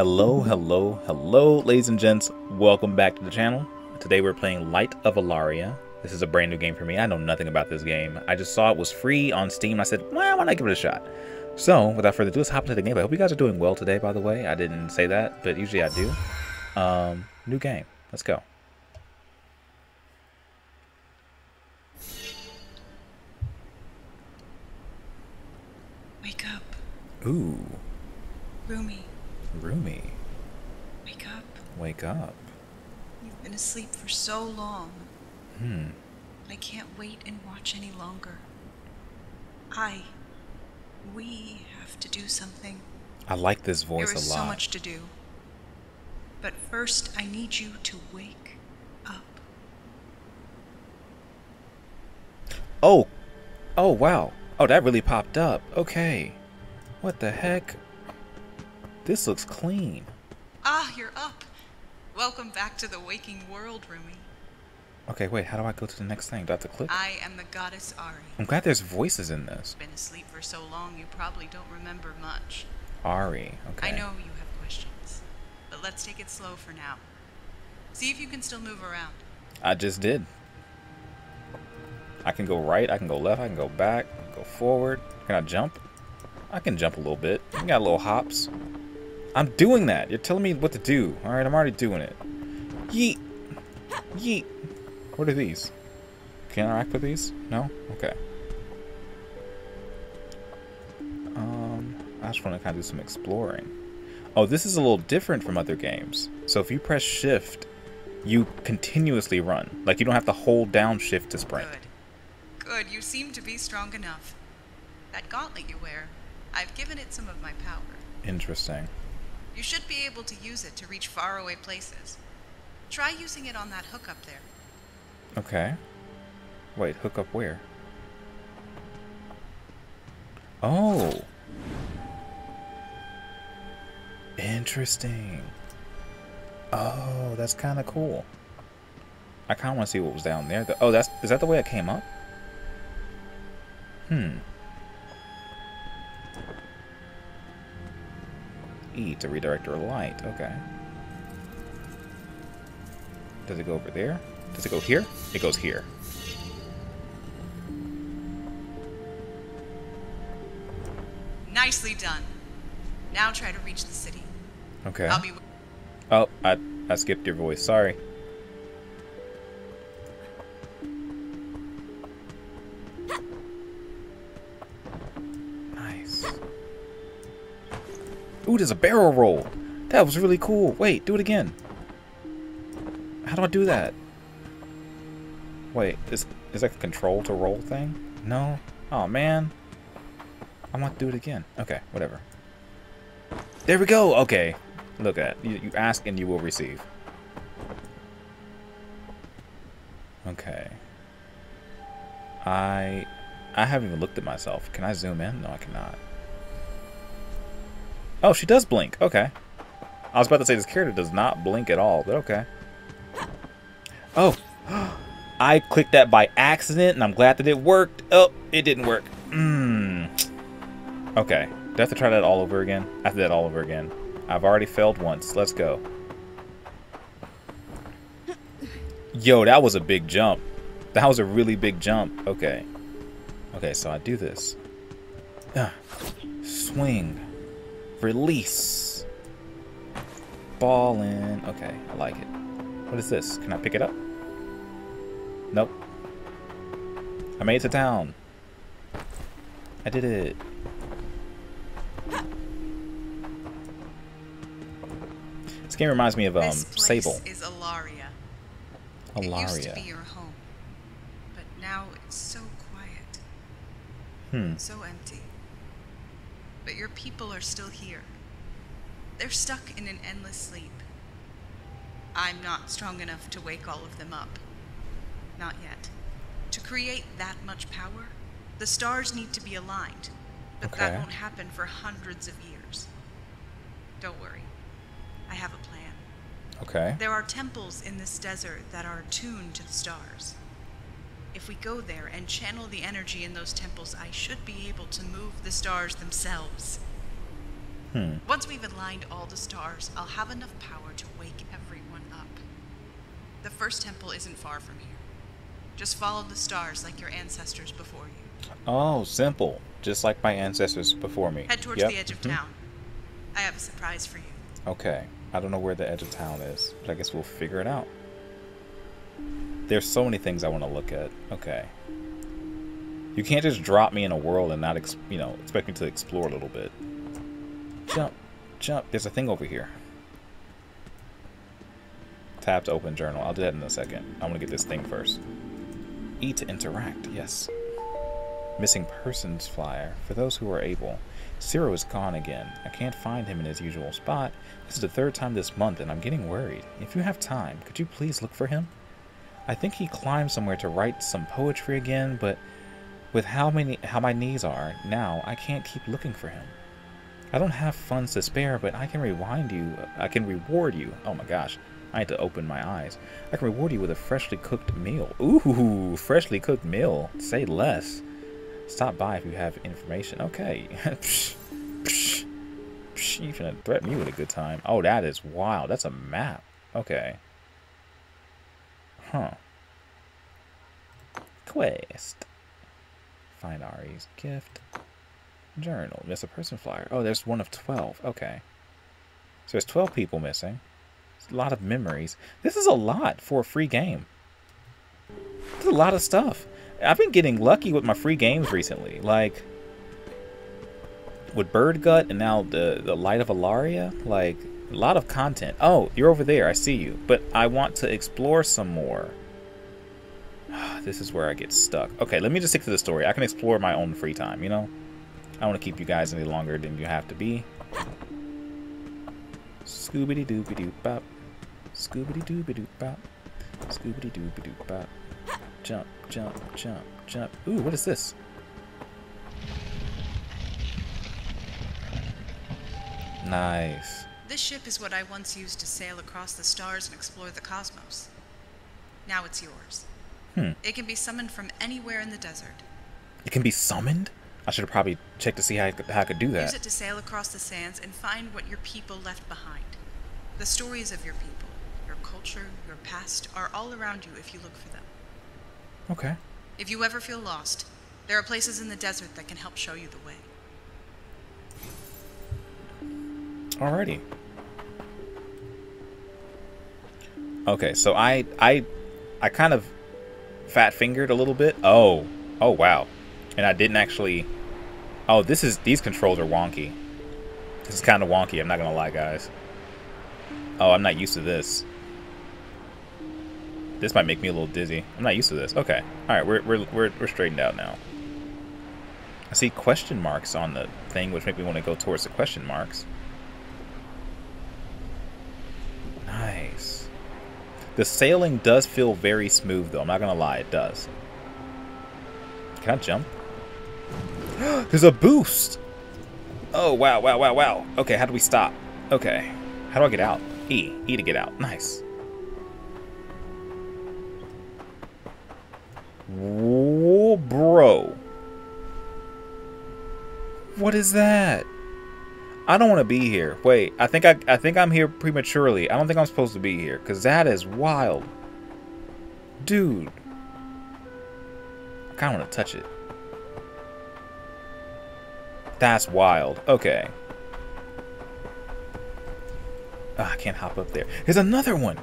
Hello, hello, hello, ladies and gents. Welcome back to the channel. Today we're playing Light of Alariya. This is a brand new game for me. I know nothing about this game. I just saw it was free on Steam. I said, well, why not give it a shot? So, without further ado, let's hop into the game. I hope you guys are doing well today, by the way. I didn't say that, but usually I do. Um, new game. Let's go. Wake up, Ooh, Rumi. Roomy. Wake up. Wake up. You've been asleep for so long. Hmm. I can't wait and watch any longer. I. We have to do something. I like this voice there is a lot. so much to do. But first, I need you to wake up. Oh! Oh, wow. Oh, that really popped up. Okay. What the heck? This looks clean. Ah, you're up. Welcome back to the waking world, Rumi. Okay, wait, how do I go to the next thing? Do I have to click? I am the goddess Ari. I'm glad there's voices in this. Been asleep for so long, you probably don't remember much. Ari, okay. I know you have questions, but let's take it slow for now. See if you can still move around. I just did. I can go right, I can go left, I can go back, go forward. Can I jump? I can jump a little bit. I got a little hops. I'm doing that. You're telling me what to do. Alright, I'm already doing it. Yeet. Yeet. What are these? Can I interact with these? No? Okay. Um, I just want to kind of do some exploring. Oh, this is a little different from other games. So if you press shift, you continuously run. Like you don't have to hold down shift to sprint. Good. Good, you seem to be strong enough. That gauntlet you wear, I've given it some of my power. Interesting. You should be able to use it to reach faraway places. Try using it on that hook up there. Okay. Wait, hook up where? Oh. Interesting. Oh, that's kind of cool. I kind of want to see what was down there. Oh, that's is that the way it came up? Hmm. E to redirect your light. Okay. Does it go over there? Does it go here? It goes here. Nicely done. Now try to reach the city. Okay. I'll be. Oh, I I skipped your voice. Sorry. Ooh, there's a barrel roll. That was really cool. Wait, do it again. How do I do that? Wait, is is that a control to roll thing? No. Oh man. I want to do it again. Okay, whatever. There we go. Okay. Look at you, you ask and you will receive. Okay. I I haven't even looked at myself. Can I zoom in? No, I cannot. Oh, she does blink. Okay. I was about to say this character does not blink at all, but okay. Oh. I clicked that by accident and I'm glad that it worked. Oh, it didn't work. Mmm. Okay. Do I have to try that all over again? I have to do that all over again. I've already failed once. Let's go. Yo, that was a big jump. That was a really big jump. Okay. Okay, so I do this. Ah. Swing. Release. Ball in. Okay, I like it. What is this? Can I pick it up? Nope. I made it to town. I did it. This game reminds me of um, this place Sable. is Alariya. It used to be your home, but now it's so quiet, Hmm. so empty. But your people are still here. They're stuck in an endless sleep. I'm not strong enough to wake all of them up. Not yet. To create that much power, the stars need to be aligned. But Okay. that won't happen for hundreds of years. Don't worry. I have a plan. Okay. There are temples in this desert that are attuned to the stars. If we go there and channel the energy in those temples, I should be able to move the stars themselves. Hmm. Once we've aligned all the stars, I'll have enough power to wake everyone up. The first temple isn't far from here. Just follow the stars like your ancestors before you. Oh, simple. Just like my ancestors before me. Head towards Yep. the edge of mhm. town. I have a surprise for you. Okay. I don't know where the edge of town is, but I guess we'll figure it out. There's so many things I want to look at. Okay. You can't just drop me in a world and not, you know, expect me to explore a little bit. Jump, jump. There's a thing over here. Tab to open journal. I'll do that in a second. I want to get this thing first. E to interact. Yes. Missing persons flyer. For those who are able. Zero is gone again. I can't find him in his usual spot. This is the third time this month, and I'm getting worried. If you have time, could you please look for him? I think he climbed somewhere to write some poetry again, but with how many how my knees are now, I can't keep looking for him. I don't have funds to spare, but I can rewind you. I can reward you. Oh my gosh, I had to open my eyes. I can reward you with a freshly cooked meal. Ooh, freshly cooked meal. Say less. Stop by if you have information. Okay. Psh, psh, psh, you finna threaten me with a good time. Oh, that is wild. That's a map. Okay. Huh. Quest. Find Ari's gift. Journal. Miss a person flyer. Oh, there's one of 12. Okay. So there's 12 people missing. It's a lot of memories. This is a lot for a free game. Is a lot of stuff. I've been getting lucky with my free games recently. Like, with Bird Gut and now the, the Light of Alariya. Like, a lot of content. Oh, you're over there. I see you. But I want to explore some more. this is where I get stuck. Okay, let me just stick to the story. I can explore my own free time, you know? I want to keep you guys any longer than you have to be. Scoobity doobie doo bop. Scoobity doobie doo bop. Scoobity doobie doo bop. Jump, jump, jump, jump. Ooh, what is this? Nice. This ship is what I once used to sail across the stars and explore the cosmos. Now it's yours. Hmm. It can be summoned from anywhere in the desert. It can be summoned? I should have probably checked to see how I could, how I could do that. Use it to sail across the sands and find what your people left behind. The stories of your people, your culture, your past are all around you if you look for them. Okay. If you ever feel lost, there are places in the desert that can help show you the way. Alrighty. Okay, so I I I kind of fat fingered a little bit. Oh. Oh wow. And I didn't actually Oh, this is these controls are wonky. This is kind of wonky, I'm not going to lie, guys. Oh, I'm not used to this. This might make me a little dizzy. I'm not used to this. Okay. All right, we're we're we're, we're straightened out now. I see question marks on the thing, which make me want to go towards the question marks. Nice. The sailing does feel very smooth, though. I'm not gonna lie, it does. Can I jump? There's a boost. Oh wow, wow, wow, wow. Okay, how do we stop? Okay, how do I get out? E, E to get out. Nice. Whoa, bro. What is that? I don't want to be here. Wait, I think I I think I'm here prematurely. I don't think I'm supposed to be here cuz that is wild. Dude. I kind of want to touch it. That's wild. Okay. Ah, I can't hop up there. There's another one.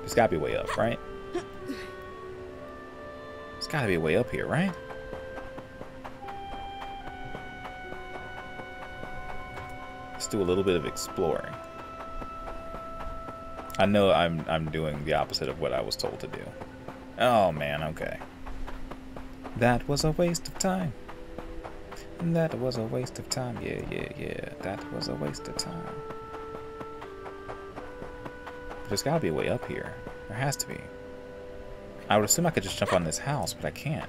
There's got to be way up, right? There's got to be way up here, right? Do a little bit of exploring. I know I'm I'm doing the opposite of what I was told to do. Oh man, okay. That was a waste of time. That was a waste of time. Yeah, yeah, yeah. That was a waste of time. There's gotta be a way up here. There has to be. I would assume I could just jump on this house, but I can't.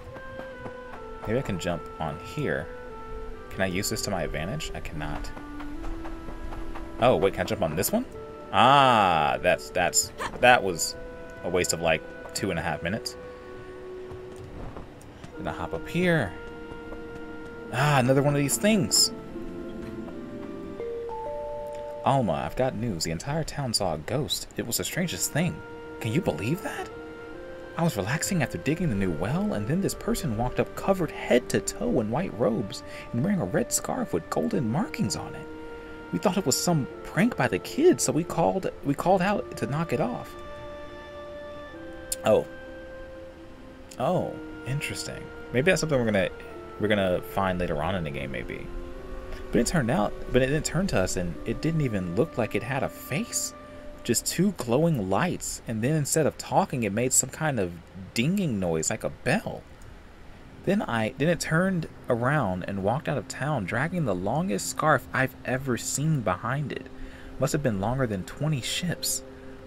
Maybe I can jump on here. Can I use this to my advantage? I cannot. Oh, wait, can I jump on this one? Ah, that's, that's, that was a waste of like two and a half minutes. Gonna hop up here. Ah, another one of these things. Alma, I've got news. The entire town saw a ghost. It was the strangest thing. Can you believe that? I was relaxing after digging the new well, and then this person walked up covered head to toe in white robes and wearing a red scarf with golden markings on it. We thought it was some prank by the kids, so we called we called out to knock it off. Oh. Oh, interesting. Maybe that's something we're gonna we're gonna find later on in the game, maybe. But it turned out, but it didn't turn to us, and it didn't even look like it had a face. Just two glowing lights, and then instead of talking, it made some kind of dinging noise like a bell. Then I then it turned around and walked out of town, dragging the longest scarf I've ever seen behind it. Must have been longer than 20 ships.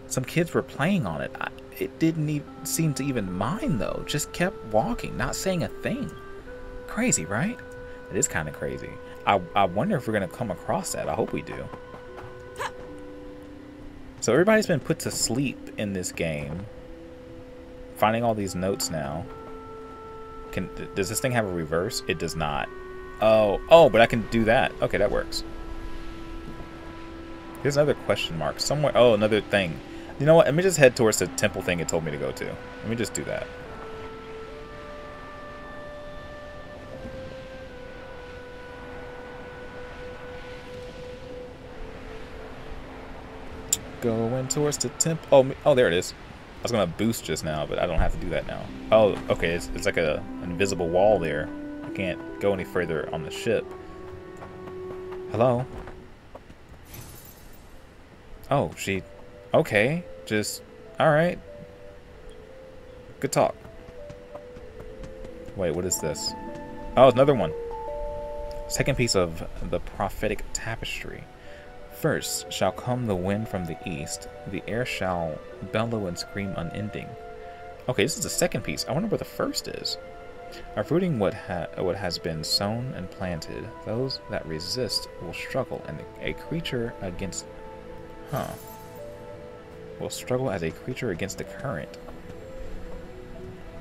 Some kids were playing on it. I, it didn't even seem to even mind though. Just kept walking, not saying a thing. Crazy, right? It is kind of crazy. I, I wonder if we're going to come across that. I hope we do. So everybody's been put to sleep in this game. Finding all these notes now. Can Does this thing have a reverse? It does not. Oh, oh, but I can do that. Okay, that works. Here's another question mark. Somewhere. Oh, another thing. You know what? Let me just head towards the temple thing it told me to go to. Let me just do that. Going towards the temple. Oh, oh, there it is. I was gonna boost just now, but I don't have to do that now. Oh, okay. It's, it's like a an invisible wall there. I can't go any further on the ship. Hello. Oh, she. Okay. Just. All right. Good talk. Wait, what is this? Oh, another one. Second piece of the prophetic tapestry. First shall come the wind from the east, the air shall bellow and scream unending. Okay, this is the second piece. I wonder where the first is. Uprooting what, ha what has been sown and planted, those that resist will struggle, and a creature against... Huh. Will struggle as a creature against the current.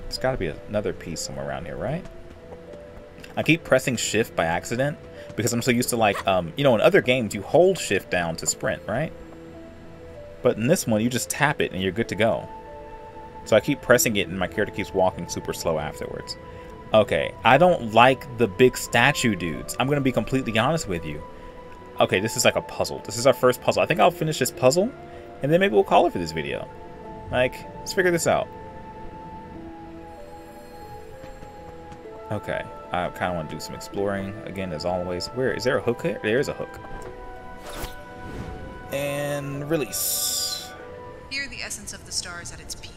It's got to be another piece somewhere around here, right? I keep pressing shift by accident, because I'm so used to like, um, you know, in other games you hold shift down to sprint, right? But in this one, you just tap it and you're good to go. So I keep pressing it and my character keeps walking super slow afterwards. Okay, I don't like the big statue dudes. I'm going to be completely honest with you. Okay, this is like a puzzle. This is our first puzzle. I think I'll finish this puzzle and then maybe we'll call it for this video. Like, let's figure this out. Okay. I kind of want to do some exploring again, as always. Where is there a hook here? There is a hook. And release. Here, the essence of the star is at its peak.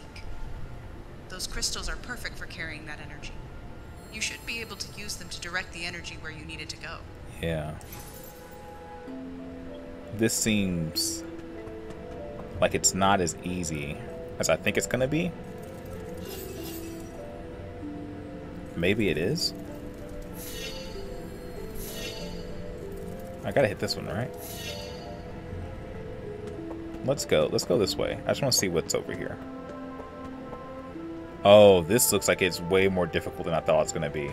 Those crystals are perfect for carrying that energy. You should be able to use them to direct the energy where you need it to go. Yeah. This seems like it's not as easy as I think it's going to be. Maybe it is. I gotta hit this one, right? Let's go. Let's go this way. I just want to see what's over here. Oh, this looks like it's way more difficult than I thought it was going to be.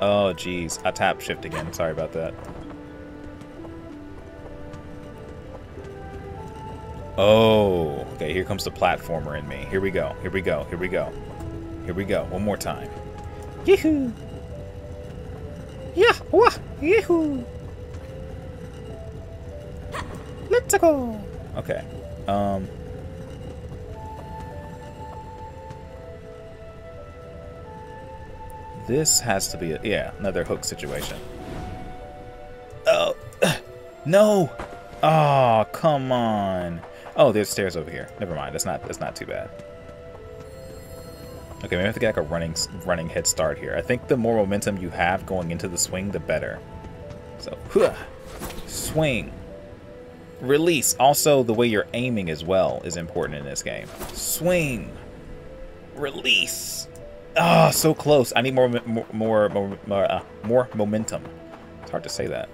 Oh, jeez. I tapped shift again. Sorry about that. Oh, okay. Here comes the platformer in me. Here we go. Here we go. Here we go. Here we go. One more time. Yahoo! Yeah! Wah! Yahoo! Okay. Um. This has to be a yeah another hook situation. Oh no! Oh come on! Oh, there's stairs over here. Never mind. That's not that's not too bad. Okay, maybe I have to get like a running running head start here. I think the more momentum you have going into the swing, the better. So, swing. Release. Also, the way you're aiming as well is important in this game. Swing. Release. Ah, oh, so close. I need more, more, more, more, uh, more momentum. It's hard to say that.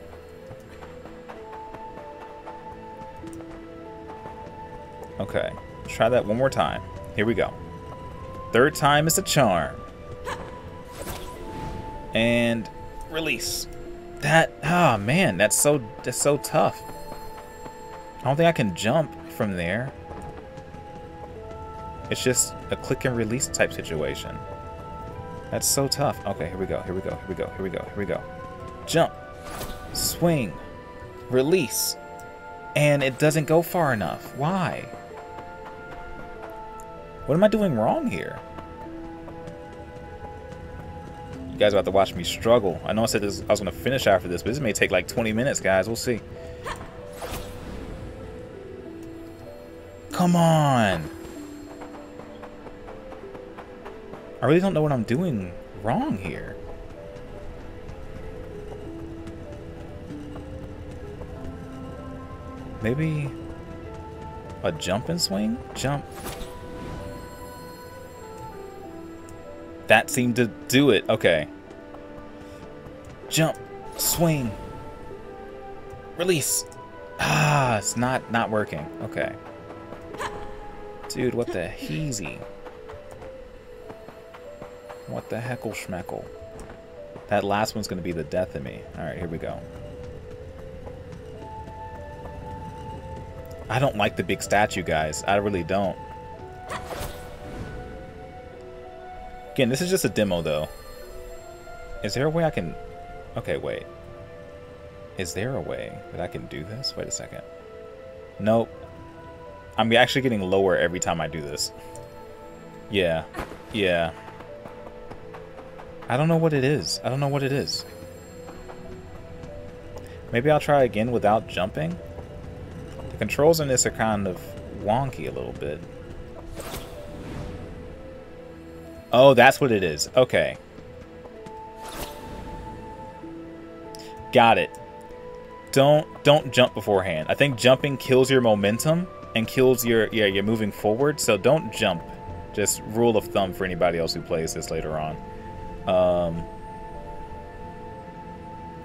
Okay, Let's try that one more time. Here we go. Third time is a charm. And Release. That, ah, oh, man, that's so, that's so tough. I don't think I can jump from there. It's just a click and release type situation. That's so tough. Okay, here we go, here we go, here we go, here we go, here we go. Jump, swing, release. And it doesn't go far enough. Why? What am I doing wrong here? You guys about to watch me struggle. I know I said this, I was going to finish after this, but this may take like 20 minutes, guys. We'll see. Come on. I really don't know what I'm doing wrong here. Maybe a jump and swing? Jump. That seemed to do it. Okay. Jump. Swing. Release. Ah, it's not not working. Okay. Dude, what the heezy? What the heckle schmeckle? That last one's to be the death of me. Alright, here we go. I don't like the big statue, guys. I really don't. Again, this is just a demo, though. Is there a way I can... Okay, wait. Is there a way that I can do this? Wait a second. Nope. I'm actually getting lower every time I do this. Yeah. Yeah. I don't know what it is. I don't know what it is. Maybe I'll try again without jumping? The controls in this are kind of wonky a little bit. Oh, that's what it is. Okay. Got it. Don't don't jump beforehand. I think jumping kills your momentum and kills your yeah, you're moving forward, so don't jump. Just rule of thumb for anybody else who plays this later on. Um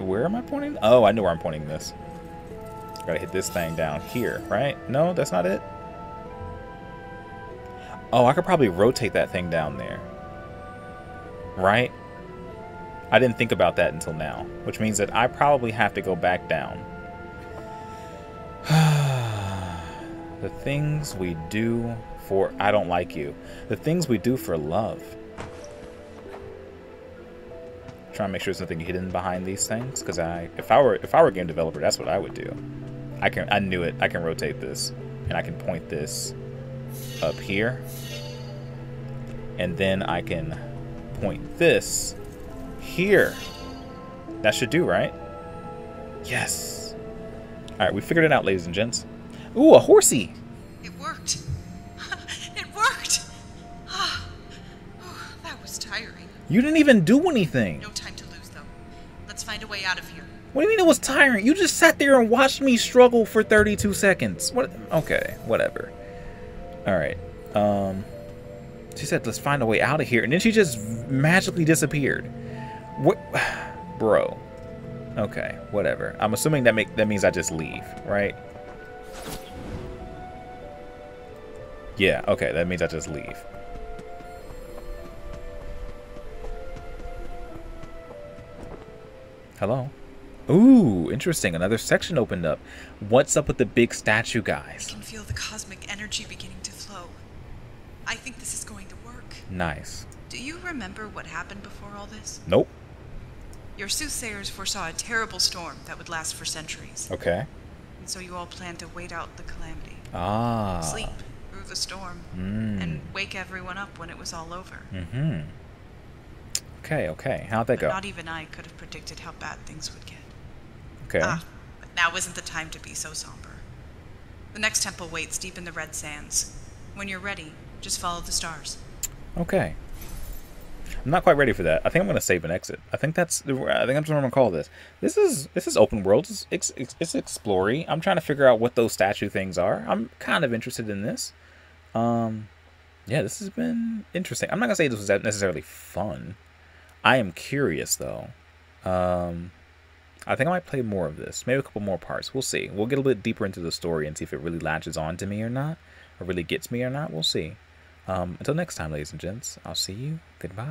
Where am I pointing? Oh, I know where I'm pointing this. Gotta hit this thing down here, right? No, that's not it. Oh, I could probably rotate that thing down there. Right? I didn't think about that until now, which means that I probably have to go back down. the things we do for I don't like you. The things we do for love. Trying to make sure there's nothing hidden behind these things, because I, if I were, if I were a game developer, that's what I would do. I can, I knew it. I can rotate this, and I can point this up here, and then I can point this here. That should do, right? Yes. All right, we figured it out, ladies and gents. Ooh, a horsey. It worked. it worked. oh, that was tiring. You didn't even do anything. No time to lose, though. Let's find a way out of here. What do you mean it was tiring? You just sat there and watched me struggle for 32 seconds. What? Okay, whatever. All right. Um... She said, let's find a way out of here. And then she just magically disappeared. What? Bro. Okay, whatever. I'm assuming that make that means I just leave, right? Yeah, okay, that means I just leave. Hello? Ooh, interesting. Another section opened up. What's up with the big statue guys? I can feel the cosmic energy beginning to flow. I think this is going to work. Nice. Do you remember what happened before all this? Nope. Your soothsayers foresaw a terrible storm that would last for centuries. Okay. And so you all planned to wait out the calamity. Ah. Sleep the storm. Mm. And wake everyone up when it was all over. Mm-hmm. Okay, okay. How'd that but go? Not even I could have predicted how bad things would get. Okay. Ah, but now isn't the time to be so somber. The next temple waits deep in the red sands. When you're ready, just follow the stars. Okay. I'm not quite ready for that. I think I'm going to save and exit. I think that's I think I'm just going to call this. This is this is open world. It's, it's, it's, exploring. I'm trying to figure out what those statue things are. I'm kind of interested in this. Um, yeah, this has been interesting. I'm not to say this was necessarily fun. I am curious, though. Um, I think I might play more of this. Maybe a couple more parts. We'll see. We'll get a little bit deeper into the story and see if it really latches on to me or not. Or really gets me or not. We'll see. Um, until next time, ladies and gents, I'll see you. Goodbye.